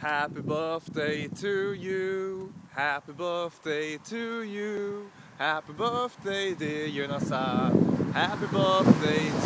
Happy birthday to you. Happy birthday to you. Happy birthday dear Yunasa, Happy birthday to.